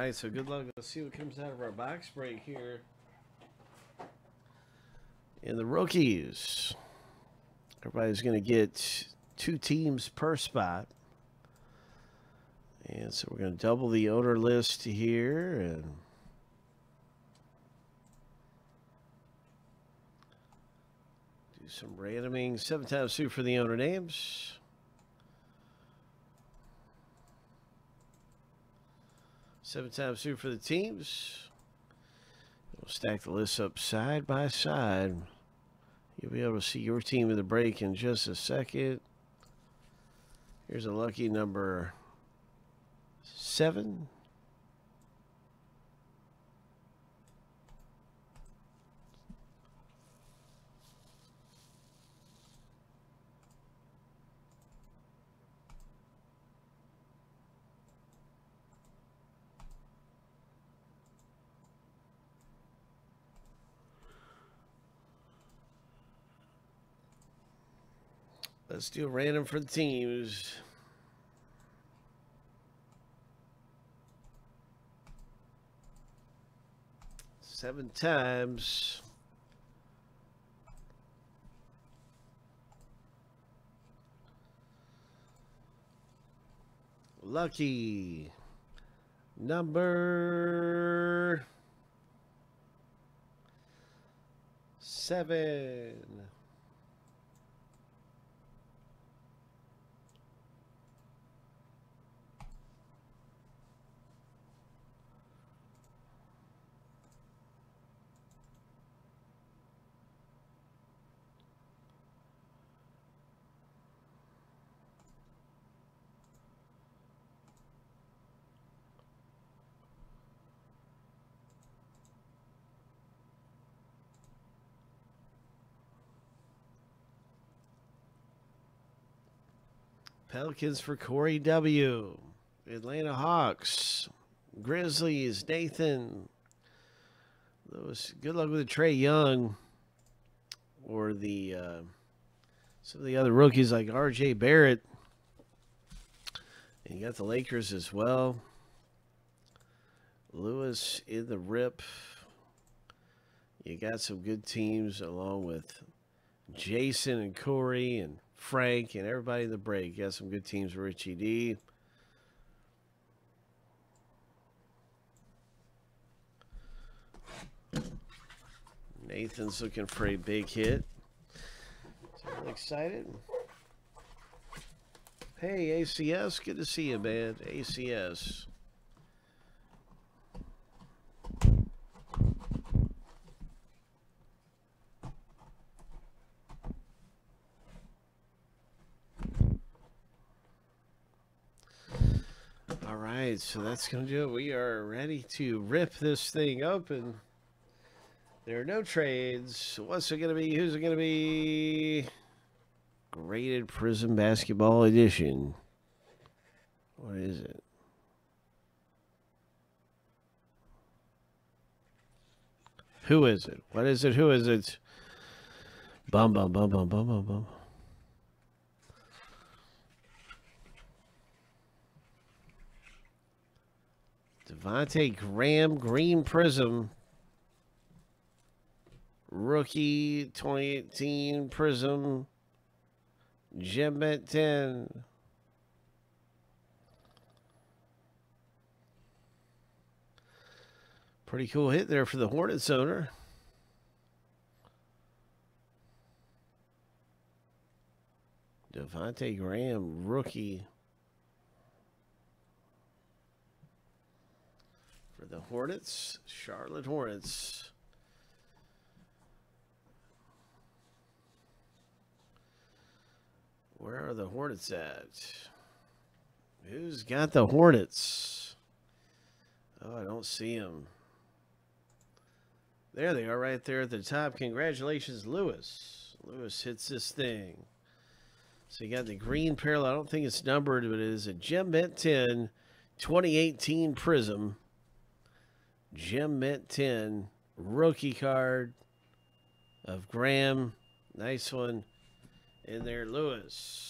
right, so good luck. Let's see what comes out of our box break here. In the rookies, everybody's going to get two teams per spot. And so we're going to double the owner list here and do some randoming. Seven times two for the owner names. Seven times two for the teams. We'll stack the list up side by side. You'll be able to see your team in the break in just a second. Here's a lucky number seven. Let's do random for the teams. Seven times. Lucky number seven. Pelicans for Corey W. Atlanta Hawks. Grizzlies, Nathan. Those good luck with the Trae Young or the uh, some of the other rookies like RJ Barrett. And you got the Lakers as well. Lewis in the rip. You got some good teams along with Jason and Corey and Frank and everybody in the break. You got some good teams, Richie D. Nathan's looking for a big hit. Excited. Hey, ACS, good to see you, man. ACS. Right, so that's going to do it. We are ready to rip this thing open. There are no trades. What's it going to be? Who's it going to be? Graded Prizm Basketball Edition. What is it? Who is it? What is it? Who is it? Bum, bum, bum, bum, bum, bum, bum. Devontae Graham Green Prizm. Rookie 2018 Prizm. Gem 10. Pretty cool hit there for the Hornets owner. Devontae Graham, rookie. The Hornets, Charlotte Hornets. Where are the Hornets at? Who's got the Hornets? Oh, I don't see them. There they are right there at the top. Congratulations, Lewis. Lewis hits this thing. So you got the green parallel. I don't think it's numbered, but it is a Gem Mint 10 2018 Prizm. Gem Mint 10 rookie card of Graham. Nice one in there, Lewis.